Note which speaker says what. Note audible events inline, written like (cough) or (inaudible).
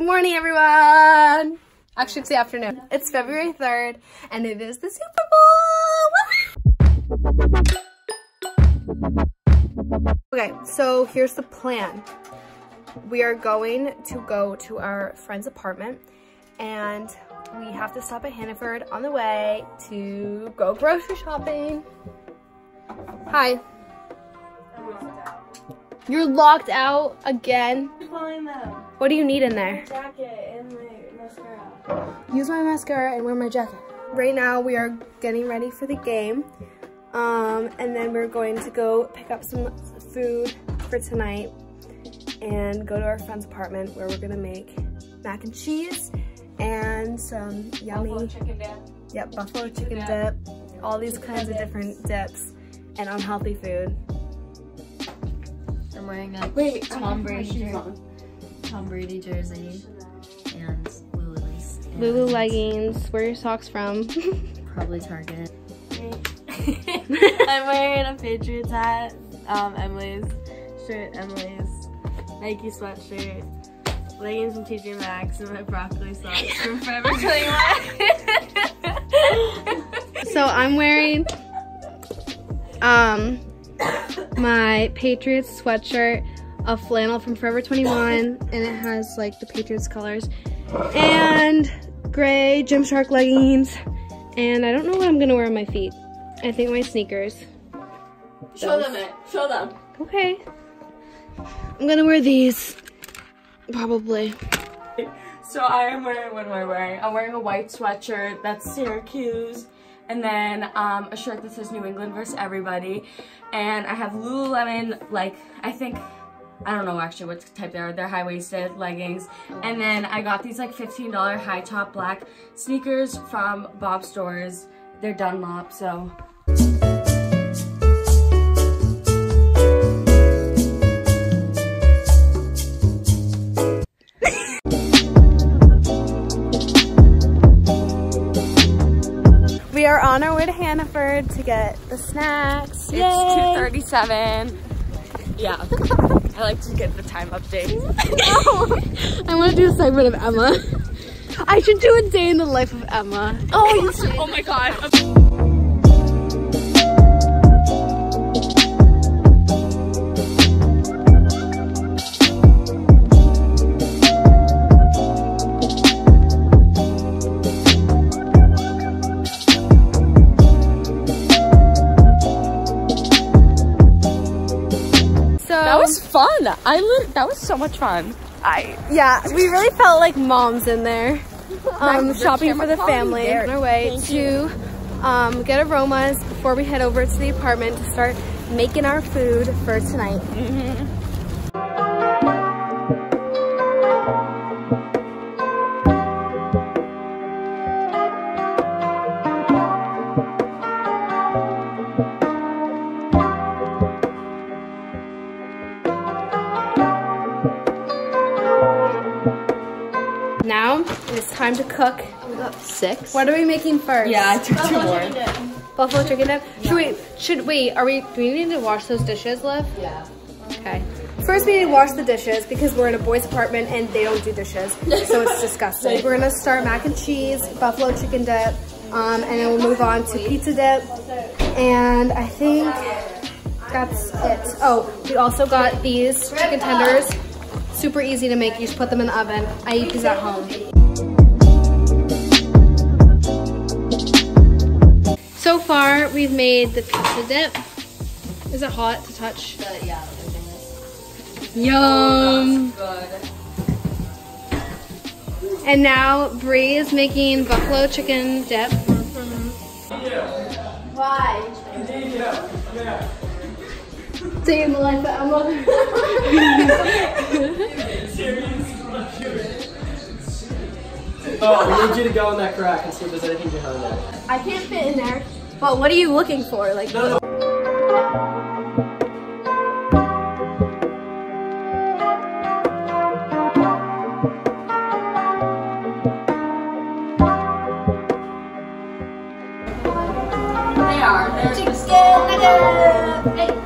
Speaker 1: Good morning, everyone. Actually, it's the afternoon. It's February 3rd, and it is the Super Bowl. Okay, so here's the plan. We are going to go to our friend's apartment, and we have to stop at Hannaford on the way to go grocery shopping. Hi. You're locked out again? What do you need in there?
Speaker 2: jacket and my mascara.
Speaker 1: Use my mascara and wear my jacket. Right now we are getting ready for the game. Um, and then we're going to go pick up some food for tonight and go to our friend's apartment where we're gonna make mac and cheese and some yummy buffalo
Speaker 2: chicken dip.
Speaker 1: Yep, buffalo chicken dip, all these kinds of different dips and unhealthy food.
Speaker 3: I'm wearing a
Speaker 2: Wait,
Speaker 3: Tom Brady jersey, Tom Brady jersey and Lulu's. and
Speaker 1: Lulu leggings, where are your socks from? (laughs)
Speaker 3: Probably Target. (laughs)
Speaker 2: I'm wearing a Patriots hat, um, Emily's shirt, Emily's Nike sweatshirt, leggings from TJ Maxx, and my broccoli socks from (laughs) Forever 21.
Speaker 1: So I'm wearing um my Patriots sweatshirt, a flannel from Forever 21, and it has like the Patriots colors, and gray Gymshark leggings, and I don't know what I'm gonna wear on my feet. I think my sneakers.
Speaker 2: Show them it. Show them.
Speaker 1: Okay. I'm gonna wear these, probably.
Speaker 2: So I am wearing, what am I wearing? I'm wearing a white sweatshirt that's Syracuse. And then um, a shirt that says New England versus everybody. And I have Lululemon, like, I think, I don't know actually what type they are. They're high-waisted leggings. And then I got these like $15 high top black sneakers from Bob's Stores. They're Dunlop, so
Speaker 1: get the snacks.
Speaker 2: It's 2.37. Yeah. (laughs) I like to get the time update. (laughs)
Speaker 1: I want to do a segment of Emma. I should do a day in the life of Emma.
Speaker 2: Oh, you should. (laughs) Oh my god. Was fun. I that was so much fun.
Speaker 1: I yeah, we really felt like moms in there. Um, shopping for the family
Speaker 2: there.
Speaker 1: on our way
Speaker 2: Thank
Speaker 1: to um, get aromas before we head over to the apartment to start making our food for tonight. Now time to cook.
Speaker 3: Six?
Speaker 1: What are we making first?
Speaker 2: Yeah, I took two more.
Speaker 1: Buffalo chicken dip. Should we? Should wait? Are we? Do we need to wash those dishes, Liv?
Speaker 3: Yeah.
Speaker 1: Okay. First, we need to wash the dishes because we're in a boys' apartment and they don't do dishes, so it's (laughs) disgusting. We're gonna start mac and cheese, buffalo chicken dip, um, and then we'll move on to pizza dip. And I think that's it. Oh, we also got these chicken tenders. Super easy to make. You just put them in the oven. I eat these at home. So far, we've made the pizza dip. Is it hot to touch?
Speaker 3: But yeah,
Speaker 1: Yum!
Speaker 3: Oh, good.
Speaker 1: And now Bree is making buffalo chicken dip. Why? Day in the life of Emma.
Speaker 4: Oh, we need you to go in that crack and see if there's anything behind there.
Speaker 1: I can't fit in there. But what are you looking for? Like,
Speaker 4: No, no.
Speaker 2: They are. They're